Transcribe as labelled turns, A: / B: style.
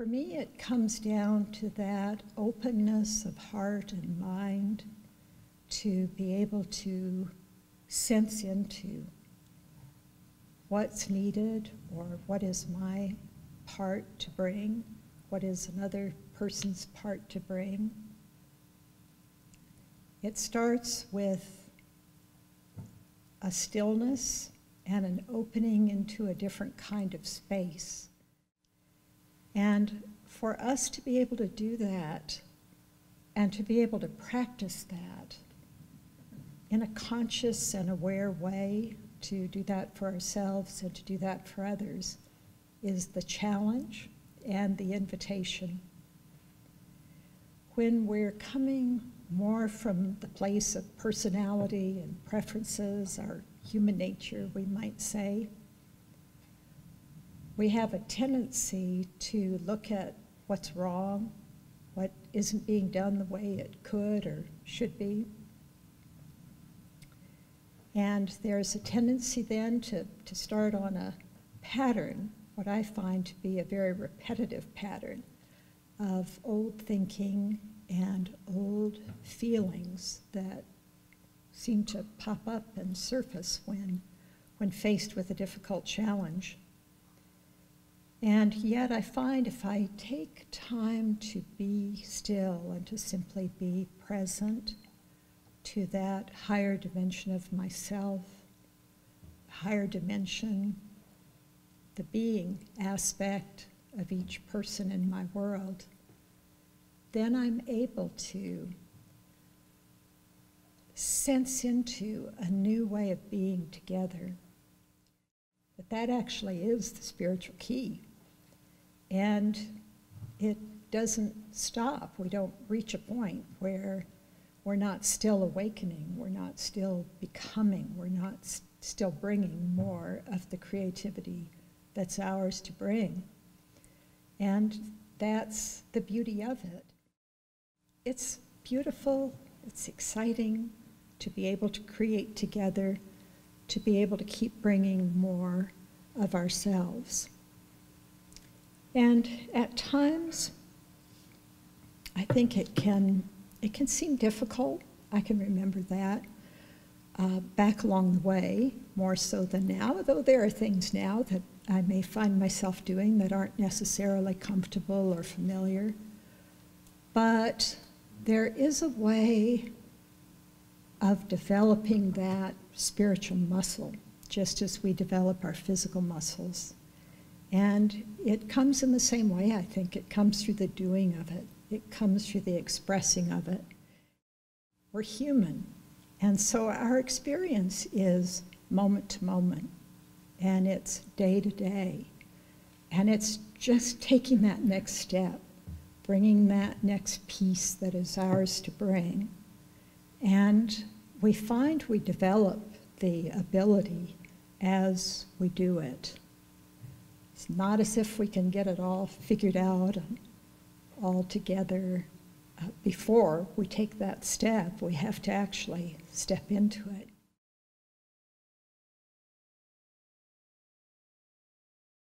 A: For me, it comes down to that openness of heart and mind to be able to sense into what's needed or what is my part to bring, what is another person's part to bring. It starts with a stillness and an opening into a different kind of space. And for us to be able to do that and to be able to practice that in a conscious and aware way, to do that for ourselves and to do that for others, is the challenge and the invitation. When we're coming more from the place of personality and preferences, our human nature, we might say, we have a tendency to look at what's wrong, what isn't being done the way it could or should be. And there's a tendency then to, to start on a pattern, what I find to be a very repetitive pattern of old thinking and old feelings that seem to pop up and surface when, when faced with a difficult challenge. And yet, I find if I take time to be still and to simply be present to that higher dimension of myself, higher dimension, the being aspect of each person in my world, then I'm able to sense into a new way of being together. But that actually is the spiritual key. And it doesn't stop. We don't reach a point where we're not still awakening, we're not still becoming, we're not still bringing more of the creativity that's ours to bring. And that's the beauty of it. It's beautiful, it's exciting to be able to create together, to be able to keep bringing more of ourselves. And at times, I think it can, it can seem difficult. I can remember that uh, back along the way, more so than now, though there are things now that I may find myself doing that aren't necessarily comfortable or familiar. But there is a way of developing that spiritual muscle, just as we develop our physical muscles. And it comes in the same way, I think. It comes through the doing of it, it comes through the expressing of it. We're human. And so our experience is moment to moment, and it's day to day. And it's just taking that next step, bringing that next piece that is ours to bring. And we find we develop the ability as we do it. It's not as if we can get it all figured out and all together uh, before we take that step. We have to actually step into it.